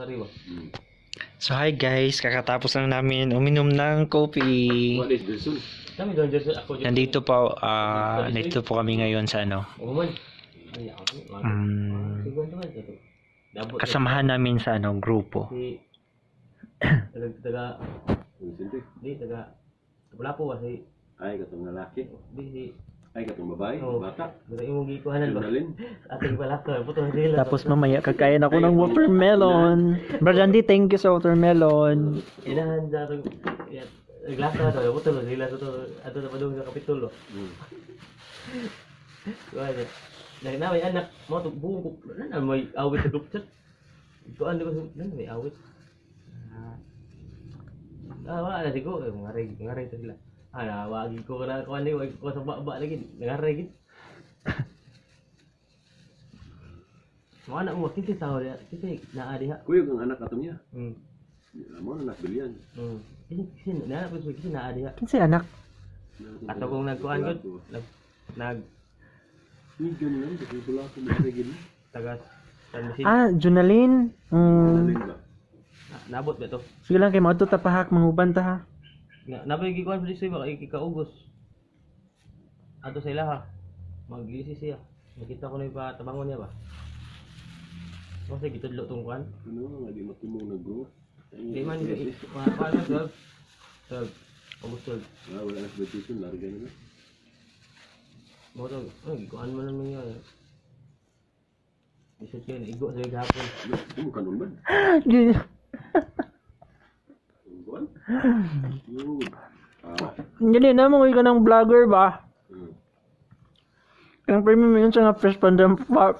Sariwa. So hi guys, kakatapos lang namin uminom ng coffee. What is Wilson? Kami doon Joseph ako. Nandito po, ah, nandito po kami ngayon sa ano, Umuman. Um. Dabot. kasamahan namin sa ano, grupo. Si taga taga di taga wala po kasi Ay, katong lalaki. di si Ay, katong babae. Oh. Bata. Dara imong gikuhanan ba? Junalin. Ating wala ko. Putong sila. Tapos mamaya kakain ako ng watermelon. Brother Andy, thank you sa watermelon. Inahan sa itong Glasa na to, putol sila to ato na padung sa kapitulo. Hmm. Wala. Nang na may anak mo to buong ko na may awit sa group chat. Ito ano ko na may awit. Ah, Ah, wala na siguro eh, ngaray ngaray to sila. Ah, nawagi ko na ko ani wag ko sa baba lagi. Ngaray gid. Mga anak mo, kasi tao niya, kasi naa diha. Kuyog ang anak katong niya. Hmm. Amo na nakbilyan. Hmm. Po kasi naa diha. Kasi anak, Ato kung nagkuhan ko, nag, nag, Hindi lang, kasi wala ko masigil. taga, San ah. Junalin Mm, ba? Na- nabot ba to? sige lang kay mo to tapahak manguban ta ha. Na nabay gikuan sa siya kay kikaugos. Ato sa ila ha. Mag-isi siya. Nakita ko na yung patabangon niya ba? Kasi gitudlo tong kuan. Ano, nga di matumong na group. Di man mga kuan na 12. 12. August 12. Ah, wala na sa petition, larga na na. Mo to, ay kuan mo naman yun. Isot yun, igo sa gapon. Ano ka nun ba? Yun- Ang kuwan? Yun. Ganyan na mo ka ng vlogger ba? hmm. Ang premium yun siya nga fresh from the,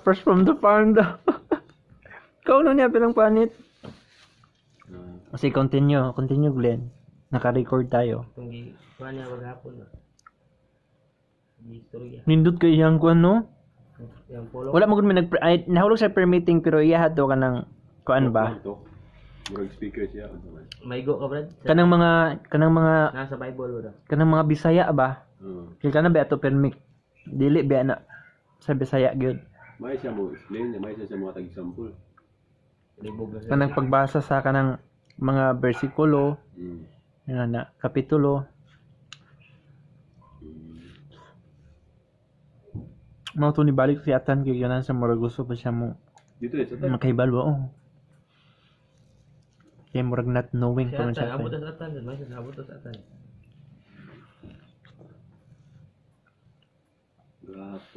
fresh from the farm daw. Ikaw na niya pinang panit. Ah, Kasi continue, continue Glenn. Naka-record tayo. Gi kuan niya maghapon. Nindot kay iyang kuan no? Yang polo. Wala mo gud may nag nahulog sa permitting pero iya to ka ng kuan ba? Murag speaker siya. Maigo ka brad. Sa- Kanang mga kanang mga Nasa Bible ba? kanang mga Bisaya ba? Ah. Kaya kana ba ato permit? Dili ba na sa Bisaya gyud. May siya mo explain, may siya sa mga tag-example. Libog na siya. Kanang pagbasa sa kanang mga bersikulo, Hmm. nga na kapitulo, Hmm. mao to ni balik si Atan kay sa murag gusto pa siya mo Dito eh, sa tag. oh. Kaya murag not knowing pa man siya. atan, abot sa atan. Siya abot sa atan.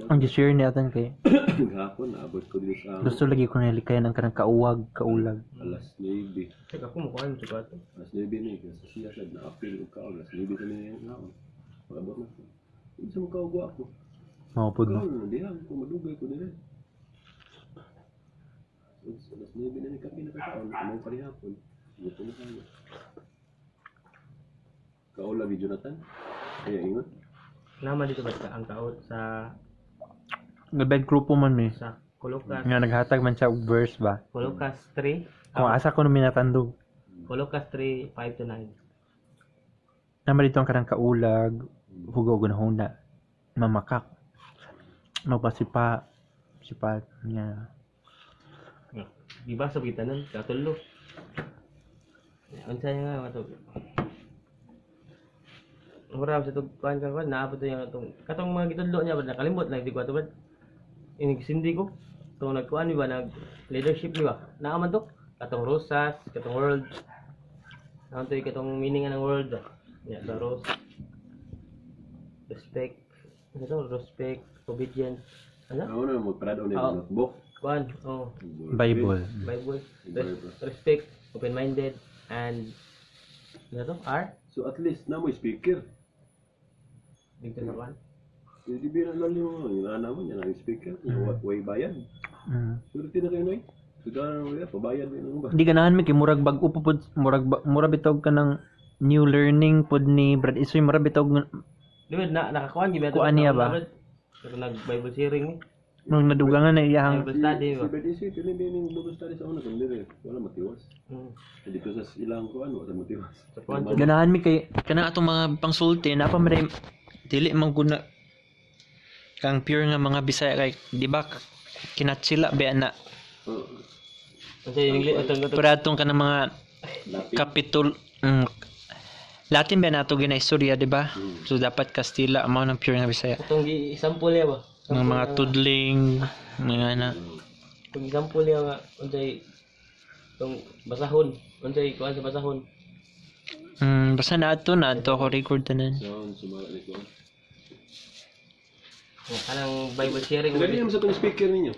Ang gi-share ni Atan kay Gahapon, naabot ko dito sa gusto lagi ko nalikayan ang kanang kauwag, kaulag. alas 9. Check ako mo kuan sa kwato. Alas 9 ni, kasi siya sad na-appeal ko ka. Alas 9 kami ngayon na ako. Pagabot na ko. Hindi sa magkaugo ako. Pud no. Ikaw, diyan, kung madugay ko din. Alas 9 na ni kami nakakaon. Kamay pa rin hapon. Gusto na tayo. Kaulag ni Jonathan. Kaya ingat. Naman dito ba ka ang tao sa Nabed grupo man mi. sa Kolokas. Nga naghatag man siya og verse ba. Kolokas 3. Kung asa ko nung minatandog. Kolokas 3 5 to 9. Naman dito ang kanang kaulag, hugaw gunahuna, mamakak. Magpasipa, sipa niya. Di ba sa bitanan katulo. Unsa nga ato. Mura sa tug kuan kan kuan naabot to yung atong katong mga gitudlo niya ba nakalimot lang di ko ato ba. Inig sindi ko. Tong nagkuan ni ba nag leadership ni ba? Naaman to. Katong rosas, katong world. Ano to yung katong meaning ng world? Ya, sa rose. Respect. Ano to? Respect, obedience. Ano? Ako na magparad ulit Oo. ng notebook. Kuan, oh. Bible. Bible, Bible. res- respect, open-minded, and ano to? R? So at least na mo speaker. Dito sa kuan. Hindi bira lang yung yung ana mo niya ang speaker. Yung wa- way bayad. Mm. Surti na kayo na eh. Sudaran mo yan, pabayad mo yun ba? Di ganahan mi kay murag bag upo pud murag murag bitog ka ng new learning pud ni Brad Isoy murag bitog ba, na, nakakuan, di ba? Kuan niya ba? Ito nag-Bible sharing ni. Nung nadugangan na iyang Bible study Si ba? BDC, pinili yung Bible study sa una, kung dire, wala matiwas. Hmm. Dito sa ilang ko, ano, wala matiwas. Sa kuan, ganahan mi kay kana atong mga pangsulti na pa man dili man guna kang pure nga mga Bisaya kay di ba kinatsila ba na. Kasi yung English atong atong Paratong ka ng mga kapitul... Mm, Latin ba nato ginaistorya, di ba? Hmm. So, dapat Kastila, amo ng pure nga Bisaya. atong gi sample niya ba? Ng mga tudling, mga na. Kung example niya nga unsay tong basahon, unsay kuan sa basahon. Mm, basta na ato, na ato ako record tanan. Kanang Bible sharing Dali sa itong speaker ninyo.